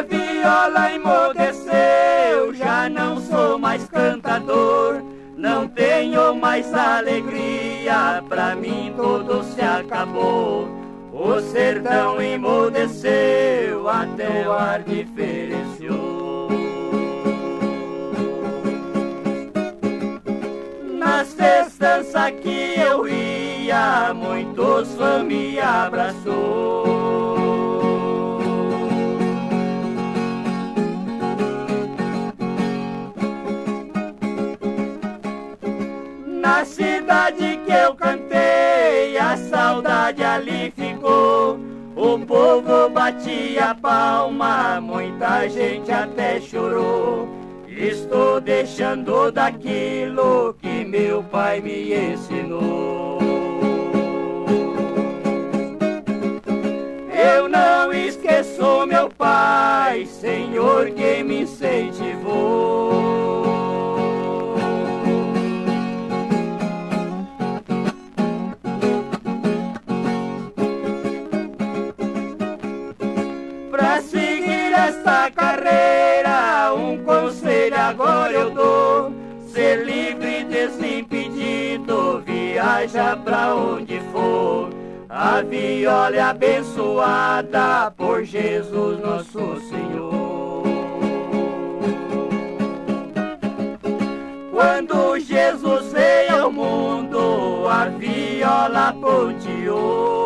a viola emudeceu, já não sou mais cantador, não tenho mais alegria, pra mim tudo se acabou. O sertão emudeceu, até o ar diferenciou. Nas festas que eu ia, muitos fã me abraçou. Na cidade que eu cantei, a saudade ali ficou. O povo batia palma, muita gente até chorou. Estou deixando daquilo que meu pai me ensinou. Eu não esqueço meu pai, seguir esta carreira, um conselho agora eu dou. Ser livre, desimpedido, viaja pra onde for. A viola é abençoada por Jesus nosso Senhor. Quando Jesus veio ao mundo, a viola ponteou.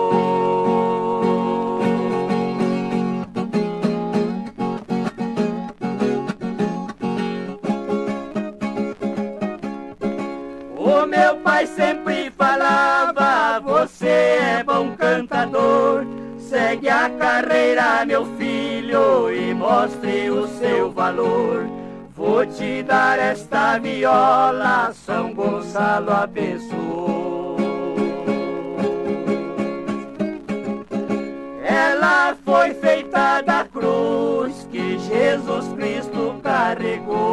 Pai sempre falava, você é bom cantador. Segue a carreira, meu filho, e mostre o seu valor. Vou te dar esta viola, São Gonçalo abençoou. Ela foi feita da cruz que Jesus Cristo carregou.